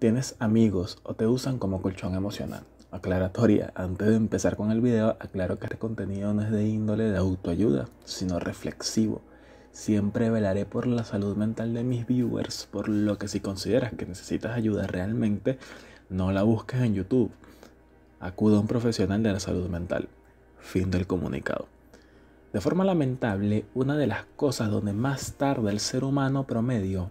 Tienes amigos o te usan como colchón emocional. Aclaratoria, antes de empezar con el video, aclaro que este contenido no es de índole de autoayuda, sino reflexivo. Siempre velaré por la salud mental de mis viewers, por lo que si consideras que necesitas ayuda realmente, no la busques en YouTube. Acuda a un profesional de la salud mental. Fin del comunicado. De forma lamentable, una de las cosas donde más tarda el ser humano promedio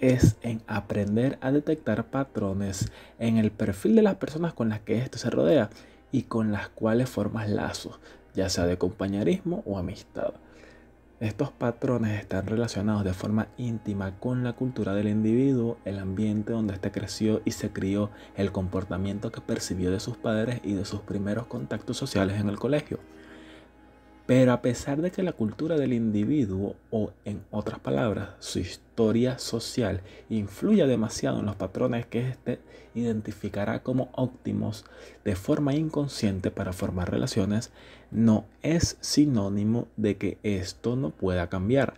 es en aprender a detectar patrones en el perfil de las personas con las que éste se rodea y con las cuales formas lazos, ya sea de compañerismo o amistad. Estos patrones están relacionados de forma íntima con la cultura del individuo, el ambiente donde éste creció y se crió, el comportamiento que percibió de sus padres y de sus primeros contactos sociales en el colegio. Pero a pesar de que la cultura del individuo, o en otras palabras, su historia social, influye demasiado en los patrones que éste identificará como óptimos de forma inconsciente para formar relaciones, no es sinónimo de que esto no pueda cambiar.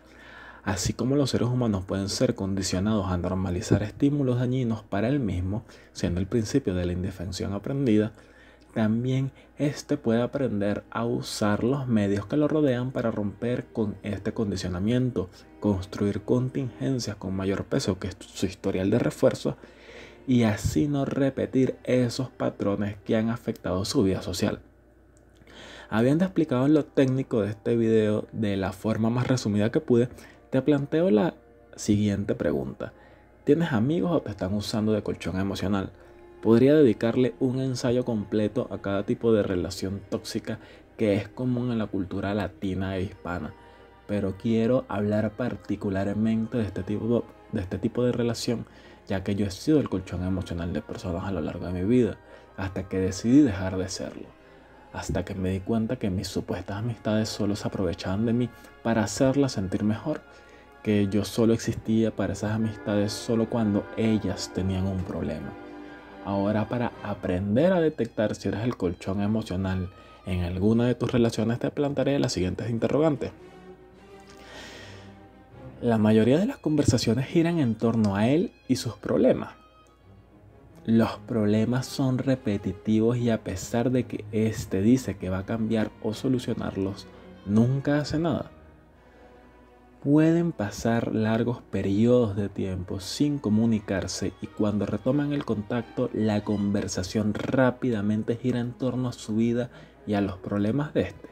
Así como los seres humanos pueden ser condicionados a normalizar estímulos dañinos para el mismo, siendo el principio de la indefensión aprendida, también éste puede aprender a usar los medios que lo rodean para romper con este condicionamiento, construir contingencias con mayor peso que su historial de refuerzo y así no repetir esos patrones que han afectado su vida social. Habiendo explicado lo técnico de este video de la forma más resumida que pude, te planteo la siguiente pregunta. ¿Tienes amigos o te están usando de colchón emocional? Podría dedicarle un ensayo completo a cada tipo de relación tóxica que es común en la cultura latina e hispana, pero quiero hablar particularmente de este tipo de, este tipo de relación, ya que yo he sido el colchón emocional de personas a lo largo de mi vida, hasta que decidí dejar de serlo, hasta que me di cuenta que mis supuestas amistades solo se aprovechaban de mí para hacerlas sentir mejor, que yo solo existía para esas amistades solo cuando ellas tenían un problema. Ahora para aprender a detectar si eres el colchón emocional en alguna de tus relaciones te plantaré las siguientes interrogantes. La mayoría de las conversaciones giran en torno a él y sus problemas. Los problemas son repetitivos y a pesar de que éste dice que va a cambiar o solucionarlos, nunca hace nada. Pueden pasar largos periodos de tiempo sin comunicarse y cuando retoman el contacto la conversación rápidamente gira en torno a su vida y a los problemas de este.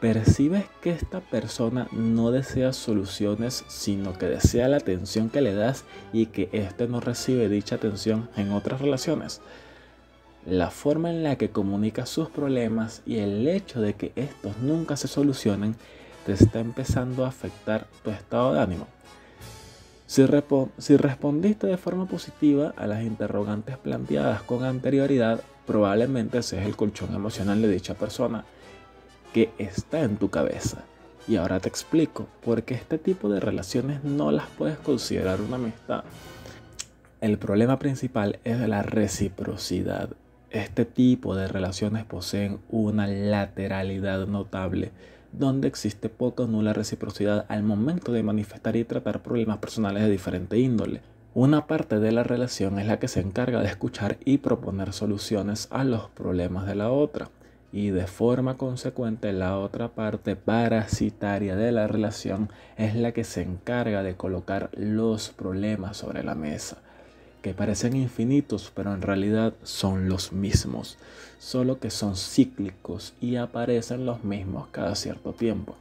Percibes que esta persona no desea soluciones, sino que desea la atención que le das y que éste no recibe dicha atención en otras relaciones. La forma en la que comunica sus problemas y el hecho de que estos nunca se solucionen te está empezando a afectar tu estado de ánimo. Si, respondiste de forma positiva a las interrogantes planteadas con anterioridad, probablemente seas el colchón emocional de dicha persona que está en tu cabeza. Y ahora te explico por qué este tipo de relaciones no las puedes considerar una amistad. El problema principal es la reciprocidad. Este tipo de relaciones poseen una lateralidad notable donde existe poca o nula reciprocidad al momento de manifestar y tratar problemas personales de diferente índole. Una parte de la relación es la que se encarga de escuchar y proponer soluciones a los problemas de la otra. Y de forma consecuente la otra parte parasitaria de la relación es la que se encarga de colocar los problemas sobre la mesa que parecen infinitos, pero en realidad son los mismos, solo que son cíclicos y aparecen los mismos cada cierto tiempo.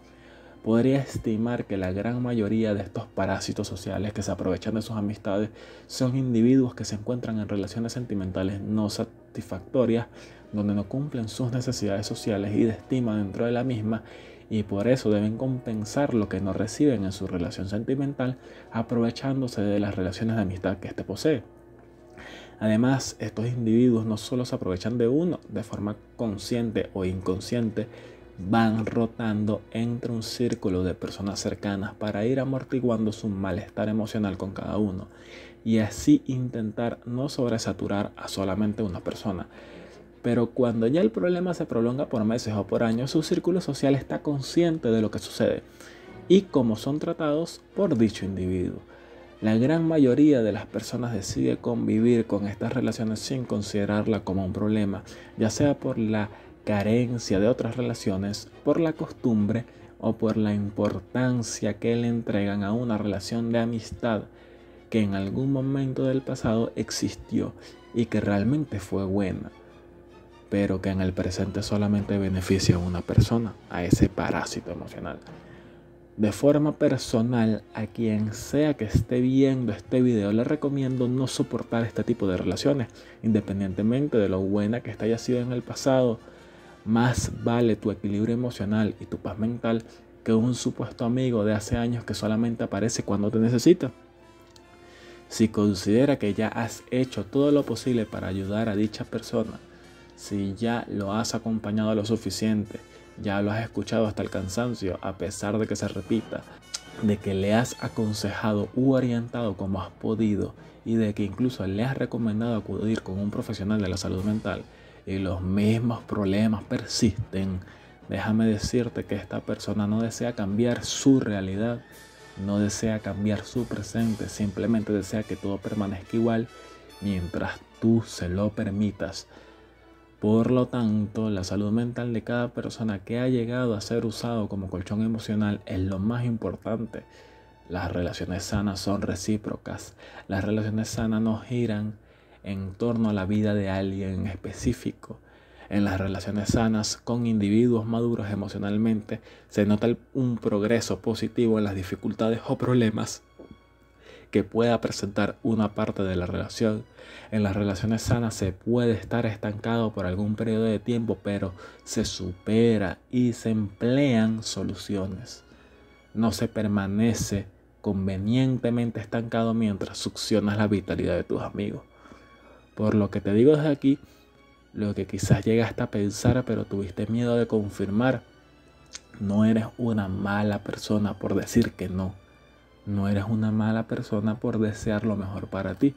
Podría estimar que la gran mayoría de estos parásitos sociales que se aprovechan de sus amistades son individuos que se encuentran en relaciones sentimentales no satisfactorias, donde no cumplen sus necesidades sociales y de estima dentro de la misma y por eso deben compensar lo que no reciben en su relación sentimental aprovechándose de las relaciones de amistad que éste posee. Además, estos individuos no solo se aprovechan de uno de forma consciente o inconsciente, van rotando entre un círculo de personas cercanas para ir amortiguando su malestar emocional con cada uno y así intentar no sobresaturar a solamente una persona. Pero cuando ya el problema se prolonga por meses o por años, su círculo social está consciente de lo que sucede y cómo son tratados por dicho individuo. La gran mayoría de las personas decide convivir con estas relaciones sin considerarla como un problema, ya sea por la carencia de otras relaciones, por la costumbre o por la importancia que le entregan a una relación de amistad que en algún momento del pasado existió y que realmente fue buena, pero que en el presente solamente beneficia a una persona, a ese parásito emocional de forma personal a quien sea que esté viendo este video le recomiendo no soportar este tipo de relaciones. Independientemente de lo buena que esta haya sido en el pasado más vale tu equilibrio emocional y tu paz mental que un supuesto amigo de hace años que solamente aparece cuando te necesita. Si considera que ya has hecho todo lo posible para ayudar a dicha persona si ya lo has acompañado lo suficiente ya lo has escuchado hasta el cansancio, a pesar de que se repita, de que le has aconsejado u orientado como has podido y de que incluso le has recomendado acudir con un profesional de la salud mental y los mismos problemas persisten, déjame decirte que esta persona no desea cambiar su realidad, no desea cambiar su presente, simplemente desea que todo permanezca igual mientras tú se lo permitas. Por lo tanto, la salud mental de cada persona que ha llegado a ser usado como colchón emocional es lo más importante. Las relaciones sanas son recíprocas. Las relaciones sanas no giran en torno a la vida de alguien específico. En las relaciones sanas con individuos maduros emocionalmente se nota un progreso positivo en las dificultades o problemas que pueda presentar una parte de la relación. En las relaciones sanas se puede estar estancado por algún periodo de tiempo, pero se supera y se emplean soluciones. No se permanece convenientemente estancado mientras succionas la vitalidad de tus amigos. Por lo que te digo desde aquí, lo que quizás llegaste a pensar pero tuviste miedo de confirmar, no eres una mala persona por decir que no no eres una mala persona por desear lo mejor para ti.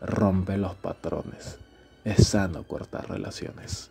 Rompe los patrones. Es sano cortar relaciones.